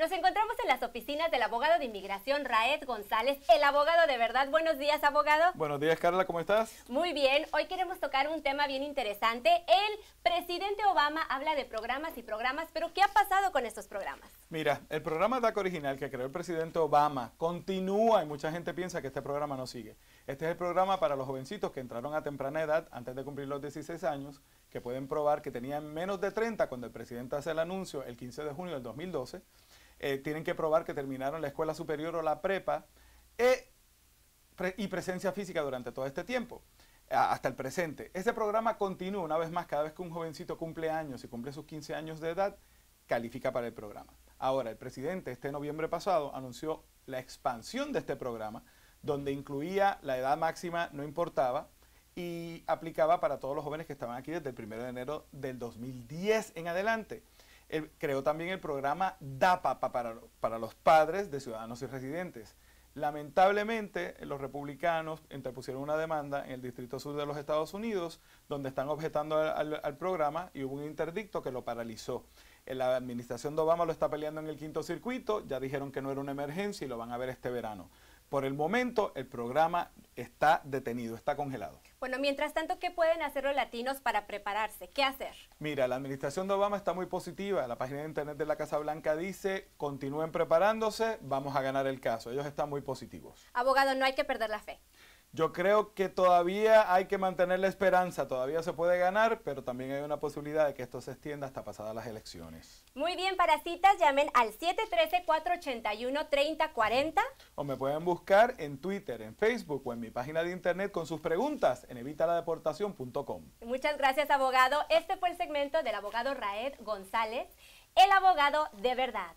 Nos encontramos en las oficinas del abogado de inmigración Raed González, el abogado de verdad. Buenos días, abogado. Buenos días, Carla, ¿cómo estás? Muy bien, hoy queremos tocar un tema bien interesante. El presidente Obama habla de programas y programas, pero ¿qué ha pasado con estos programas? Mira, el programa DACA original que creó el presidente Obama continúa y mucha gente piensa que este programa no sigue. Este es el programa para los jovencitos que entraron a temprana edad, antes de cumplir los 16 años, que pueden probar que tenían menos de 30 cuando el presidente hace el anuncio el 15 de junio del 2012 eh, tienen que probar que terminaron la escuela superior o la prepa eh, y presencia física durante todo este tiempo, hasta el presente. Ese programa continúa una vez más, cada vez que un jovencito cumple años y cumple sus 15 años de edad, califica para el programa. Ahora, el presidente este noviembre pasado anunció la expansión de este programa, donde incluía la edad máxima, no importaba, y aplicaba para todos los jóvenes que estaban aquí desde el 1 de enero del 2010 en adelante creó también el programa DAPA para, para los padres de ciudadanos y residentes. Lamentablemente, los republicanos interpusieron una demanda en el Distrito Sur de los Estados Unidos, donde están objetando al, programa y hubo un interdicto que lo paralizó. La administración de Obama lo está peleando en el quinto circuito, ya dijeron que no era una emergencia y lo van a ver este verano. Por el momento, el programa está detenido, está congelado. Bueno, mientras tanto, ¿qué pueden hacer los latinos para prepararse? ¿Qué hacer? Mira, la administración de Obama está muy positiva. La página de internet de la Casa Blanca dice, continúen preparándose, vamos a ganar el caso. Ellos están muy positivos. Abogado, no hay que perder la fe. Yo creo que todavía hay que mantener la esperanza, todavía se puede ganar, pero también hay una posibilidad de que esto se extienda hasta pasadas las elecciones. Muy bien, para citas llamen al 713-481-3040. O me pueden buscar en Twitter, en Facebook o en mi página de internet con sus preguntas en evitaladeportación.com. Muchas gracias, abogado. Este fue el segmento del abogado Raed González, el abogado de verdad.